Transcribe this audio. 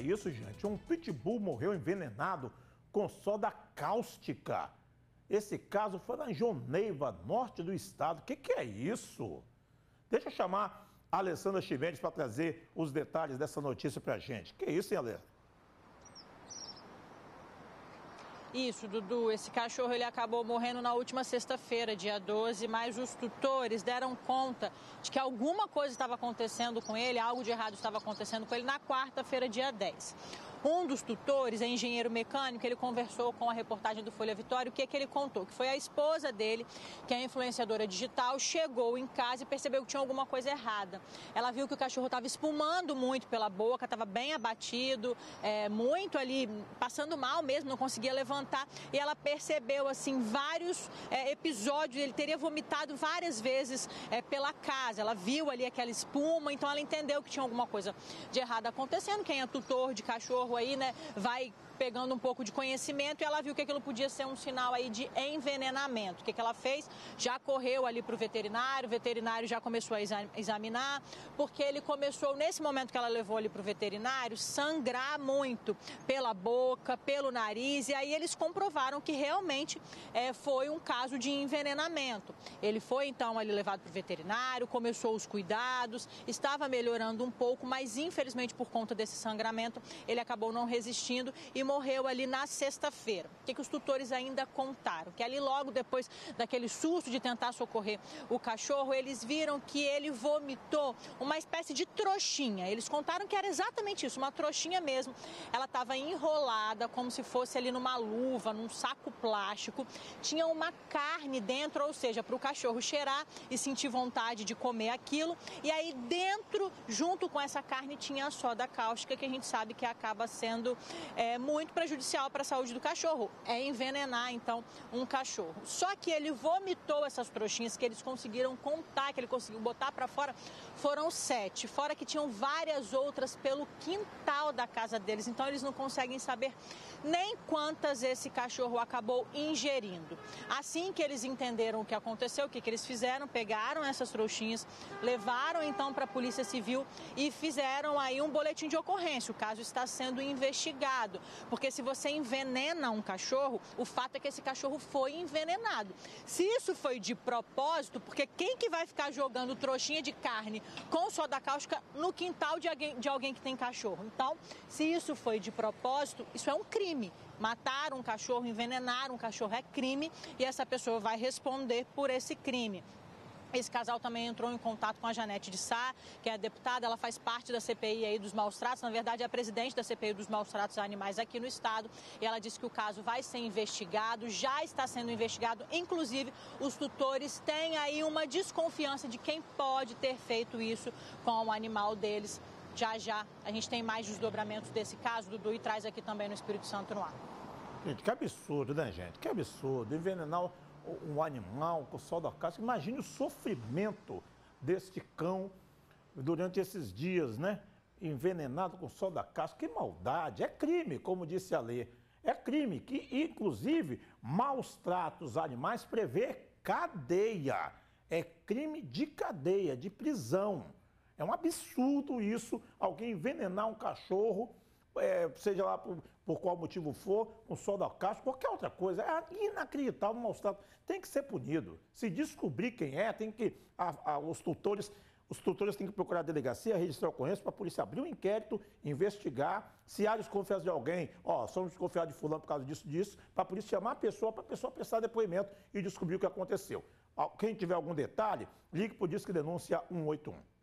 é isso, gente? Um pitbull morreu envenenado com soda cáustica. Esse caso foi na Joneiva, norte do estado. O que, que é isso? Deixa eu chamar a Alessandra Chimenez para trazer os detalhes dessa notícia para a gente. Que isso, hein, Alessandra? Isso, Dudu. Esse cachorro ele acabou morrendo na última sexta-feira, dia 12, mas os tutores deram conta de que alguma coisa estava acontecendo com ele, algo de errado estava acontecendo com ele na quarta-feira, dia 10. Um dos tutores é engenheiro mecânico, ele conversou com a reportagem do Folha Vitória. O que, é que ele contou? Que foi a esposa dele, que é influenciadora digital, chegou em casa e percebeu que tinha alguma coisa errada. Ela viu que o cachorro estava espumando muito pela boca, estava bem abatido, é, muito ali, passando mal mesmo, não conseguia levantar. E ela percebeu, assim, vários é, episódios, ele teria vomitado várias vezes é, pela casa. Ela viu ali aquela espuma, então ela entendeu que tinha alguma coisa de errado acontecendo. Quem é tutor de cachorro aí, né, vai pegando um pouco de conhecimento e ela viu que aquilo podia ser um sinal aí de envenenamento. O que, que ela fez? Já correu ali para o veterinário, o veterinário já começou a examinar, porque ele começou, nesse momento que ela levou ali para o veterinário, sangrar muito pela boca, pelo nariz, e aí eles comprovaram que realmente é, foi um caso de envenenamento. Ele foi então ali levado para o veterinário, começou os cuidados, estava melhorando um pouco, mas infelizmente por conta desse sangramento ele acabou não resistindo e morreu ali na sexta-feira. O que, que os tutores ainda contaram? Que ali logo depois daquele susto de tentar socorrer o cachorro, eles viram que ele vomitou uma espécie de trouxinha. Eles contaram que era exatamente isso, uma trouxinha mesmo. Ela estava enrolada como se fosse ali numa luva, num saco plástico. Tinha uma carne dentro, ou seja, para o cachorro cheirar e sentir vontade de comer aquilo. E aí dentro, junto com essa carne, tinha a soda cáustica, que a gente sabe que acaba sendo é, muito muito prejudicial para a saúde do cachorro. É envenenar, então, um cachorro. Só que ele vomitou essas trouxinhas que eles conseguiram contar, que ele conseguiu botar para fora, foram sete. Fora que tinham várias outras pelo quintal da casa deles. Então, eles não conseguem saber nem quantas esse cachorro acabou ingerindo. Assim que eles entenderam o que aconteceu, o que, que eles fizeram, pegaram essas trouxinhas, levaram então para a Polícia Civil e fizeram aí um boletim de ocorrência. O caso está sendo investigado. Porque se você envenena um cachorro, o fato é que esse cachorro foi envenenado. Se isso foi de propósito, porque quem que vai ficar jogando trouxinha de carne com soda cáustica no quintal de alguém, de alguém que tem cachorro? Então, se isso foi de propósito, isso é um crime. Matar um cachorro, envenenar um cachorro é crime e essa pessoa vai responder por esse crime. Esse casal também entrou em contato com a Janete de Sá, que é a deputada, ela faz parte da CPI aí dos maus tratos, na verdade é a presidente da CPI dos maus tratos a animais aqui no estado, e ela disse que o caso vai ser investigado, já está sendo investigado, inclusive os tutores têm aí uma desconfiança de quem pode ter feito isso com o animal deles. Já já a gente tem mais desdobramentos desse caso, Dudu, e traz aqui também no Espírito Santo no ar. Gente, que absurdo, né, gente? Que absurdo. Envenenar um animal com sol da casca. Imagine o sofrimento deste cão durante esses dias, né? Envenenado com sol da casca. Que maldade! É crime, como disse a lei. É crime que, inclusive, maus tratos animais prevê cadeia. É crime de cadeia, de prisão. É um absurdo isso, alguém envenenar um cachorro é, seja lá por, por, qual motivo for, com solda da caixa, qualquer outra coisa. É inacreditável, mostrado. Tem que ser punido. Se descobrir quem é, tem que. A, a, os tutores. Os tutores têm que procurar a delegacia, registrar o ocorrência para a polícia abrir um inquérito, investigar. Se há desconfiança de alguém, ó, somos desconfiados de fulano por causa disso, disso, para a polícia chamar a pessoa, para a pessoa prestar depoimento e descobrir o que aconteceu. Quem tiver algum detalhe, ligue para o Disque Denúncia 181.